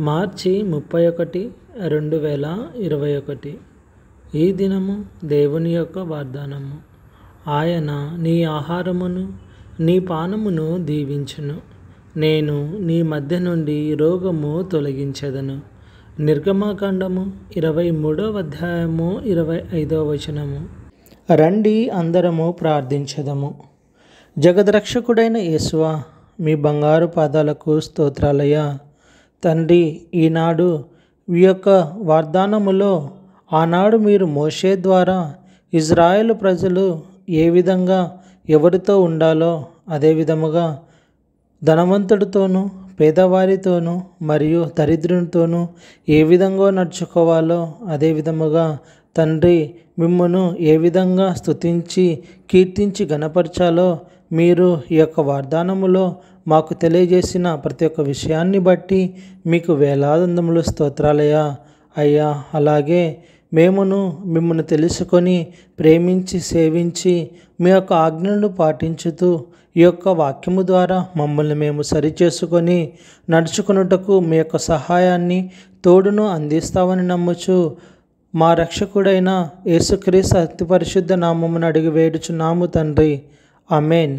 మార్చి ముప్పై ఒకటి రెండు వేల ఇరవై ఒకటి ఈ దినము దేవుని యొక్క వాగ్దానము. ఆయన నీ ఆహారమును నీ పానమును దీవించును. నేను నీ మధ్య నుండి రోగము తొలగించదను. నిర్గమాకాండము ఇరవై మూడవ అధ్యాయము ఇరవై ఐదవ వచనము రండి అందరము ప్రార్థించదము. జగద్రక్షకుడైన యేసువా మీ బంగారు పాదాలకు స్తోత్రాలయ్యా. తండ్రి ఈనాడు ఈ యొక్క వాగ్దానములో ఆనాడు మీరు మోషే ద్వారా ఇజ్రాయేల్ ప్రజలు ఏ విధంగా ఎవరితో ఉండాలో అదే విధముగా ధనవంతుడితోనూ పేదవారితోనూ మరియు దరిద్రునితోనూ ఏ విధంగా నడుచుకోవాలో అదే విధముగా తండ్రి మిమ్మను ఏ విధంగా స్తుతించి కీర్తించి గనపరచాలో మీరు ఈ యొక్క వాగ్దానములో మాకు తెలియజేసిన ప్రతి ఒక్క విషయాన్ని బట్టి మీకు వేలాదందములు స్తోత్రాలయ్యా. అయ్యా అలాగే మేమును మిమ్మల్ని తెలుసుకొని ప్రేమించి సేవించి మీ యొక్క ఆజ్ఞలను పాటించుతూ ఈ యొక్క వాక్యము ద్వారా మమ్మల్ని మేము సరిచేసుకొని నడుచుకున్నటకు మీ యొక్క సహాయాన్ని తోడును అందిస్తామని నమ్ముచు మా రక్షకుడైన యేసుక్రీస్తు అతి పరిశుద్ధ నామమును అడిగి వేడుచున్నాము తండ్రి. అమేన్